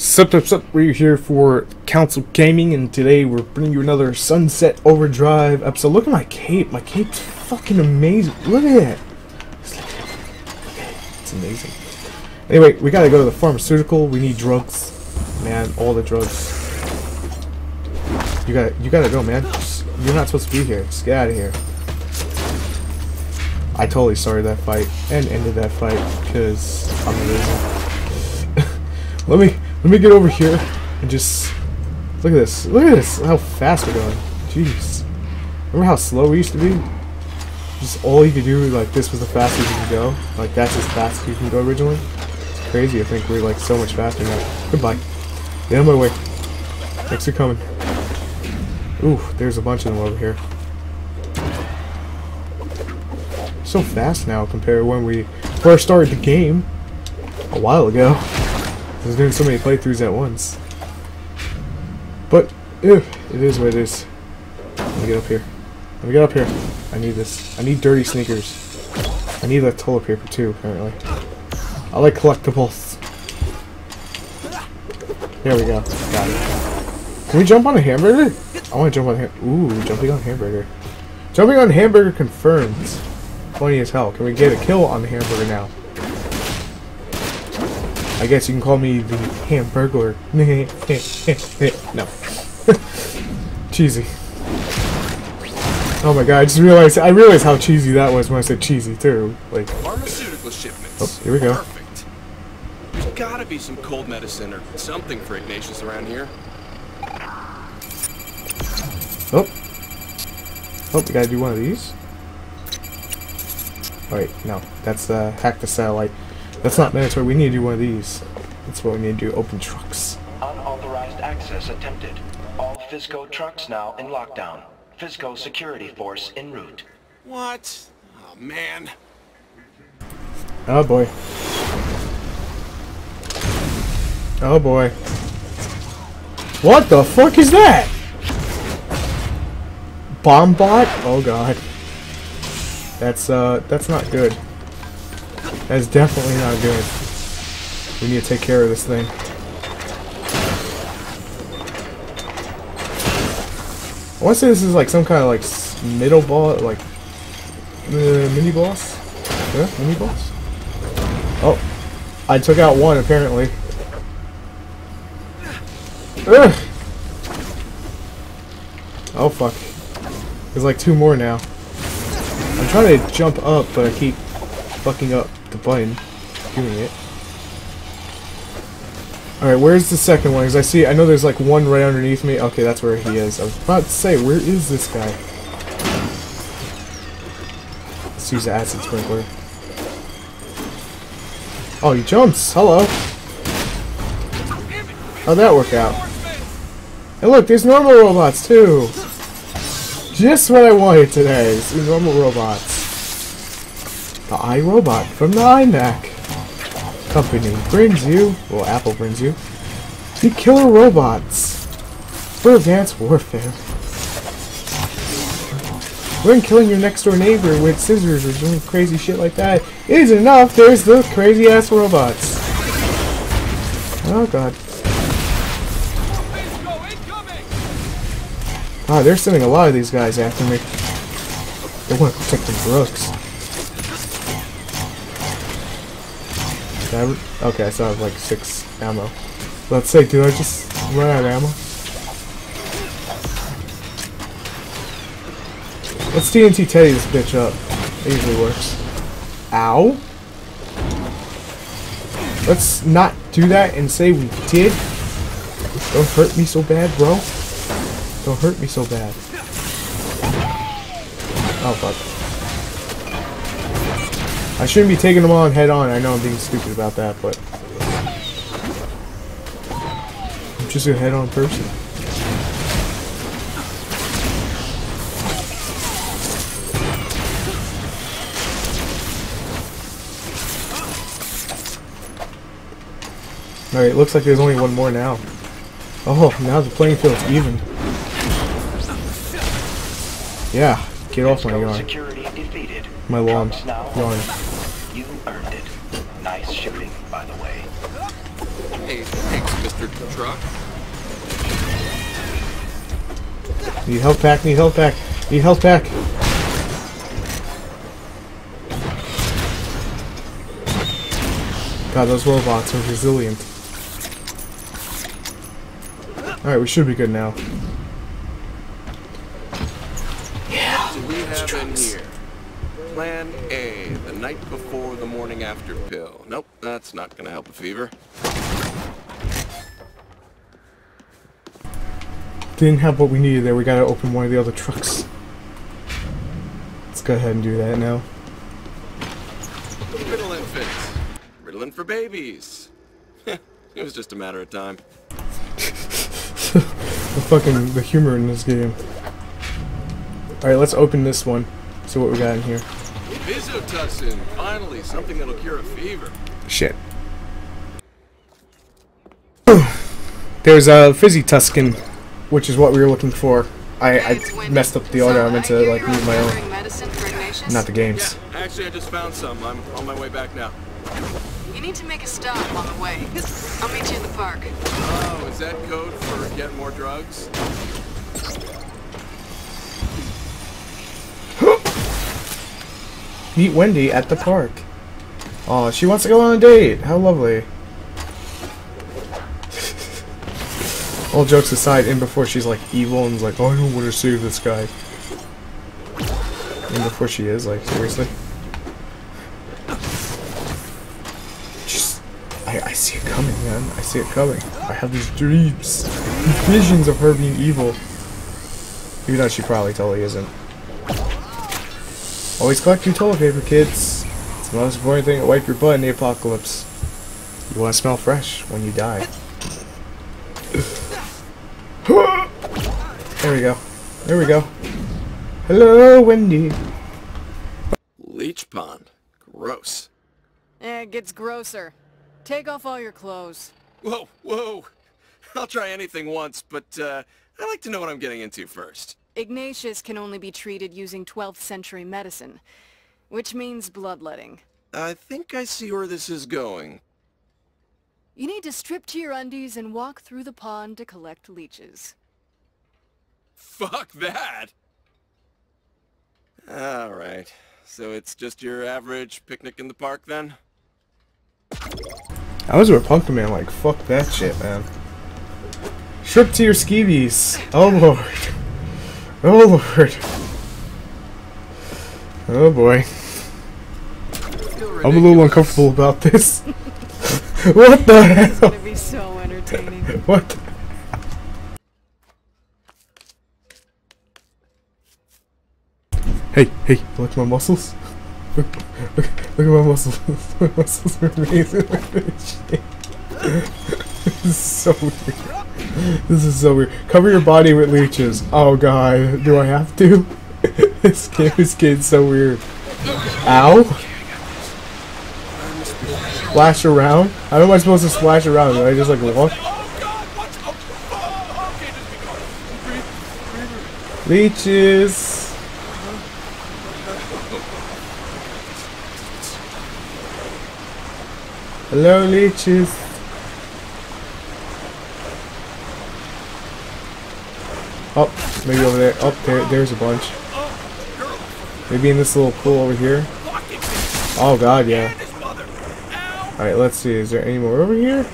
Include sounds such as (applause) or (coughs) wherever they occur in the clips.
Sup, sup, sup, we're here for Council Gaming, and today we're bringing you another Sunset Overdrive episode. Look at my cape. My cape's fucking amazing. Look at it. It's, amazing. Anyway, we gotta go to the pharmaceutical. We need drugs. Man, all the drugs. You gotta, you gotta go, man. You're not supposed to be here. Just get out of here. I totally started that fight and ended that fight because I'm amazing. (laughs) let me let me get over here and just look at this. Look at this. How fast we're going. Jeez. Remember how slow we used to be? Just all you could do like this was the fastest you could go. Like that's as fast as you can go originally. It's crazy. I think we're like so much faster now. Goodbye. Get on my way. Thanks for coming. Ooh, there's a bunch of them over here. So fast now compared to when we first started the game a while ago. I was doing so many playthroughs at once. But, ew, it is what it is. Let me get up here. Let me get up here. I need this. I need dirty sneakers. I need that toilet paper too, apparently. I like collectibles. There we go. Got it. Can we jump on a hamburger? I want to jump on ham- Ooh, jumping on hamburger. Jumping on hamburger confirmed. Funny as hell. Can we get a kill on the hamburger now? I guess you can call me the hamburger. (laughs) no. (laughs) cheesy. Oh my god, I just realized I realized how cheesy that was when I said cheesy too. Like Pharmaceutical shipments. Oh, here we go. Perfect. There's gotta be some cold medicine or something for Ignatius around here. Oh. Oh, we gotta do one of these. Alright, wait, no. That's uh, hack the satellite. That's not mandatory. We need to do one of these. That's what we need to do. Open trucks. Unauthorized access attempted. All FizzCo trucks now in lockdown. FizzCo security force en route. What? Oh man. Oh boy. Oh boy. What the fuck is that? Bomb bot? Oh god. That's uh that's not good. That's definitely not good. We need to take care of this thing. I want to say this is like some kind of like middle boss, like uh, mini boss. Yeah, mini boss. Oh, I took out one apparently. Ugh. Oh fuck. There's like two more now. I'm trying to jump up, but I keep fucking up the button. Doing it. Alright, where's the second one? Because I see, I know there's like one right underneath me. Okay, that's where he is. I was about to say, where is this guy? Let's use the acid sprinkler. Oh, he jumps! Hello! How'd that work out? And look, there's normal robots too! Just what I wanted today, see normal robots. The iRobot from the iMac company brings you, well Apple brings you, the killer robots for advanced warfare. When killing your next door neighbor with scissors or doing crazy shit like that isn't enough, there's the crazy ass robots. Oh god. Ah, they're sending a lot of these guys after me. They want to protect the Brooks. I okay, I still have like six ammo. Let's say, did I just run out of ammo? Let's TNT Teddy this bitch up. It usually works. Ow. Let's not do that and say we did. Don't hurt me so bad, bro. Don't hurt me so bad. Oh, fuck. I shouldn't be taking them on head on. I know I'm being stupid about that, but... I'm just a head on person. Alright, looks like there's only one more now. Oh, now the playing field's even. Yeah, get off my FizzCo yarn. security defeated. My lawn. Trucks now Yarn. You earned it. Nice shipping, by the way. Hey, thanks, Mr. truck. Need health pack, need health pack, need health pack. God, those robots are resilient. Alright, we should be good now. What do we in here? Plan A, the night before the morning after pill. Nope, that's not gonna help a fever. Didn't have what we needed there, we gotta open one of the other trucks. Let's go ahead and do that now. Ritalin fits. Ritalin for babies. (laughs) it was just a matter of time. (laughs) The fucking, the humor in this game. Alright, let's open this one. See what we got in here. Visotussin, finally, something that'll cure a fever. Shit. (clears throat) There's a fizzy Tuscan, which is what we were looking for. I, I messed up the order. I meant to like mute my own, not the games. Yeah, actually, I just found some. I'm on my way back now. You need to make a stop on the way. I'll meet you in the park. Oh, is that code for get more drugs? Meet Wendy at the park. Oh, she wants to go on a date. How lovely. (laughs) All jokes aside, and before she's like evil and is like, oh, I don't want to save this guy. And before she is, like, seriously. Just, I, I see it coming, man. I see it coming. I have these dreams, visions of her being evil. Even though she probably totally isn't. Always collect your toilet paper, kids. It's the most important thing to wipe your butt in the apocalypse. You want to smell fresh when you die. (laughs) there we go. There we go. Hello, Wendy. Leech pond. Gross. Eh, it gets grosser. Take off all your clothes. Whoa, whoa. I'll try anything once, but uh, I like to know what I'm getting into first. Ignatius can only be treated using 12th century medicine, which means bloodletting. I think I see where this is going. You need to strip to your undies and walk through the pond to collect leeches. Fuck that! Alright, so it's just your average picnic in the park then? I was with Punk Man like, fuck that shit, man. Strip to your skeevies. Oh lord. Oh lord. Oh boy. I'm a little uncomfortable about this. (laughs) what the It's hell? gonna be so entertaining. (laughs) What? Hey, hey, look at my muscles. Look, look, look at my muscles. (laughs) my muscles are amazing. Look at this shit. this is so weird. (laughs) This is so weird. Cover your body with leeches. Oh god, do I have to? (laughs) this game is getting so weird. Ow! Splash around? How am I supposed to splash around? Do I just like walk? Leeches. Hello, leeches. Oh, maybe over there. Oh, there, there's a bunch. Maybe in this little pool over here. Oh god, yeah. Alright, let's see. Is there any more over here?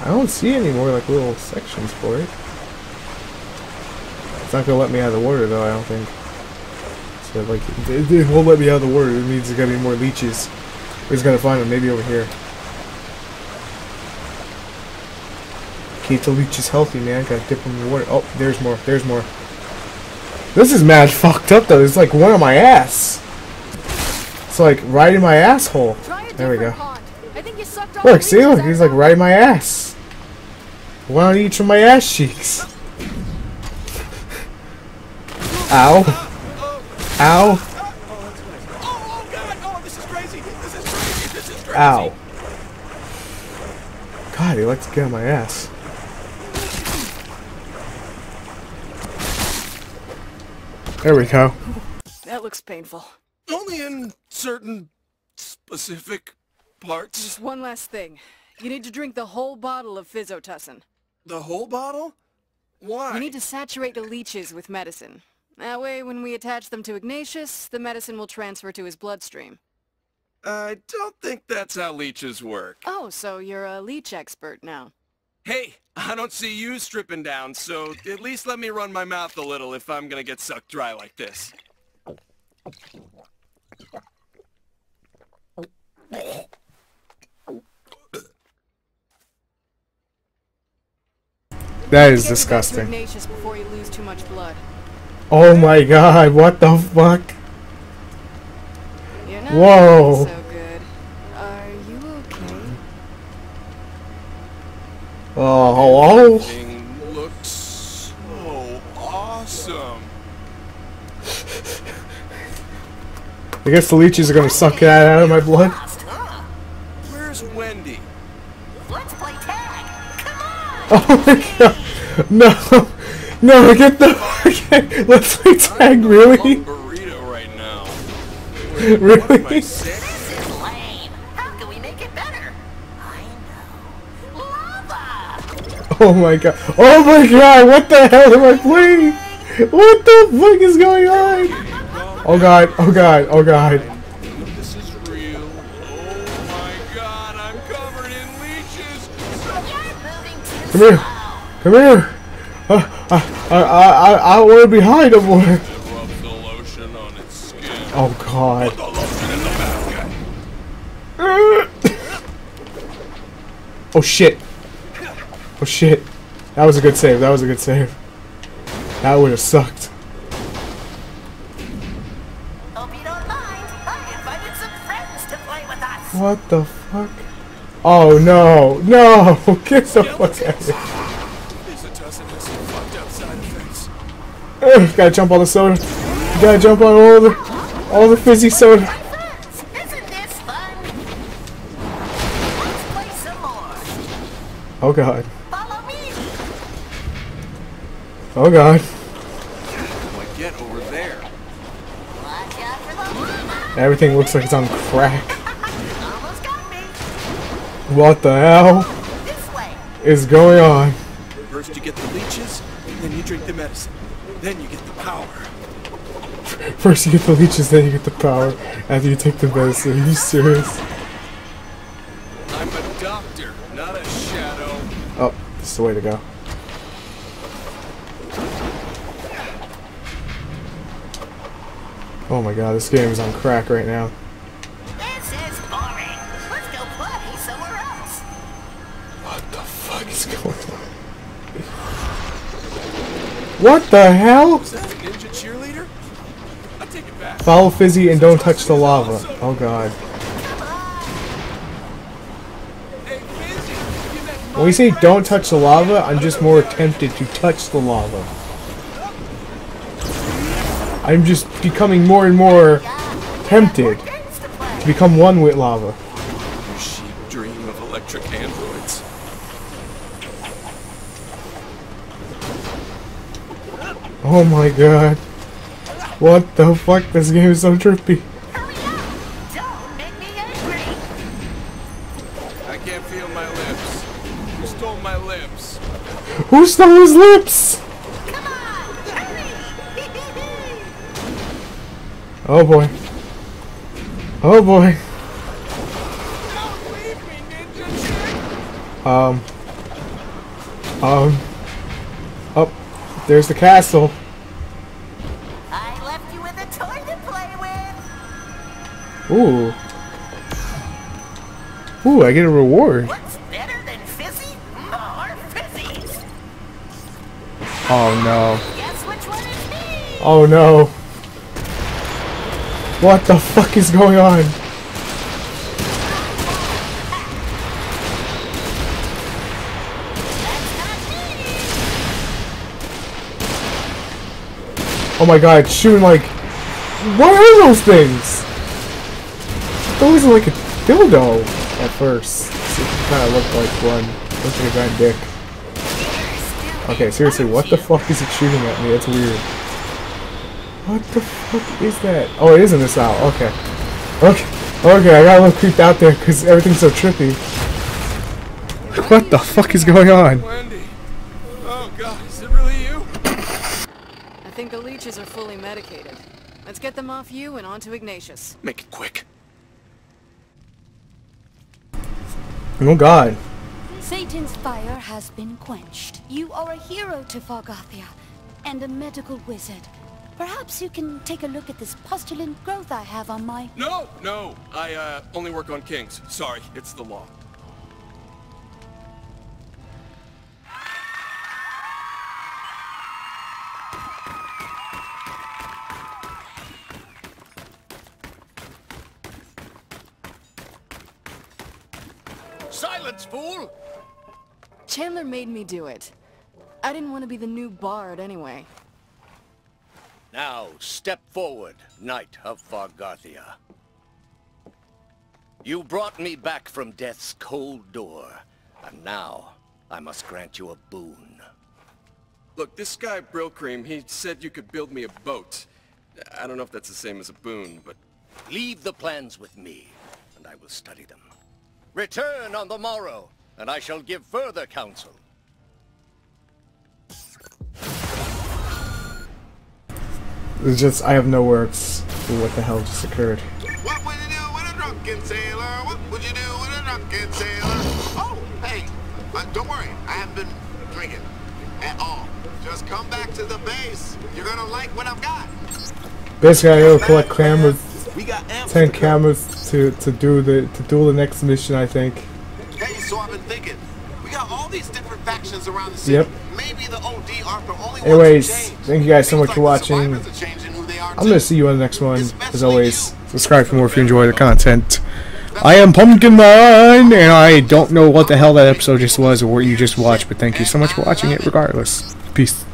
I don't see any more like little sections for it. It's not gonna let me out of the water though, I don't think. So like, it, it won't let me out of the water. It means there's gotta be more leeches. We're just gonna find them. Maybe over here. Keep the leeches healthy, man. Gotta dip them in the water. Oh, there's more. There's more. This is mad (laughs) fucked up though. It's like one on my ass. It's like right in my asshole. There we go. different pond. I think you sucked all Look, see, look, he's like right in my ass. One on each of my ass cheeks. Ow. Ow. God! This is crazy! This is crazy! This is crazy! Ow. God, he likes to get on my ass. There we go. That looks painful. Only in certain specific parts. Just one last thing. You need to drink the whole bottle of Physotussin. The whole bottle? Why? You need to saturate the leeches with medicine. That way, when we attach them to Ignatius, the medicine will transfer to his bloodstream. I don't think that's how leeches work. Oh, so you're a leech expert now. Hey, I don't see you stripping down, so at least let me run my mouth a little if I'm gonna get sucked dry like this. That is Get you back to disgusting. Before you lose too much blood. Oh my god, what the fuck? You're not Whoa. looking so good. Are you okay? Oh, hello? Everything looks so awesome. I guess the leeches are gonna suck that out of my blood. Where's Wendy? Let's play tag. Come on! Oh my god! No! No, get the okay, let's play tag, really? burrito right now. Wait, what, am I Really? This is lame. How can we make it better? I know. Lava! Oh my god. Oh my god, what the hell am I playing? What the fuck is going on? Oh god, oh god, oh god. This is real. Oh my god, I'm covered in leeches. You're moving too Come here. Come here. Uh, uh, uh, uh I, I, I, I don't want to be high no more. It rubs the lotion on its skin. Oh god. The lotion in the basket. (coughs) Oh shit. Oh shit. That was a good save. That was a good save. That would have sucked. What the fuck? Oh no. No. (laughs) Get the fuck out of here. This a dozen has some fucked up. Ugh, gotta jump on the soda. You gotta jump on all the all the fizzy soda. My friends, isn't this fun? Let's play some more. Oh god. Oh god. How do I get over there? Watch out for the lava. Everything looks like it's on crack. Almost got me. What the hell is going on? First you get the leeches, then you drink the medicine. Then you get the power. First you get the leeches, then you get the power. After you take the medicine. Are you serious? I'm a doctor, not a shadow. Oh, this is the way to go. Oh my god, this game is on crack right now. What the hell? Is that a ninja cheerleader? I take it back. Follow Fizzy and don't touch the lava. Oh god. Hey, Fizzy, you met When we say don't touch the lava, I'm just more tempted to touch the lava. I'm just becoming more and more tempted to become one with lava. Your sheep dream of electric androids. Oh my god. What the fuck? This game is so trippy. Hurry up. Don't make me angry. I can't feel my lips. You stole my lips. Who stole his lips? Come on. Hurry. (laughs) Oh boy. Oh boy. Don't leave me, ninja! Um. Um. There's the castle. I left you with a toy to play with. Ooh. Ooh, I get a reward. What's better than fizzy? More fizzies. Oh no. Guess which one is me? Oh no. What the fuck is going on? Oh my god, shooting like... What are those things? Those are like a dildo at first. It kind of looked like one. Looks like a giant dick. Okay, seriously, what the fuck is it shooting at me? That's weird. What the fuck is that? Oh, it is in this out. Okay. Okay. Okay, I got a little creeped out there because everything's so trippy. What the fuck is going on? Think the leeches are fully medicated. Let's get them off you and onto Ignatius. Make it quick. Oh god. Satan's fire has been quenched. You are a hero to Fargothia, and a medical wizard. Perhaps you can take a look at this postulant growth I have on my... No, no. I uh, only work on kings. Sorry, it's the law. Chandler made me do it. I didn't want to be the new bard anyway. Now, step forward, Knight of Fargothia. You brought me back from death's cold door, and now I must grant you a boon. Look, this guy Brillcream, he said you could build me a boat. I don't know if that's the same as a boon, but Leave the plans with me, and I will study them. Return on the morrow, and I shall give further counsel. It's just, I have no words for what the hell just occurred. What would you do with a drunken sailor? What would you do with a drunken sailor? Oh, hey, uh, don't worry. I haven't been drinking at all. Just come back to the base. You're gonna like what I've got. Basically, I gotta collect cameras, We got 10 cameras to, to do the to do the next mission, I think. So I've been thinking. We got all these different factions around the city. Yep. Maybe the OD aren't the only Anyways, thank you guys so much for like the watching. survivors are changing who they are, I'm gonna see you on the next one. As always, you. subscribe for more if you enjoy the content. I am Pumpkin Man, and I don't know what the hell that episode just was or what you just watched, but thank you so much for watching it regardless. Peace.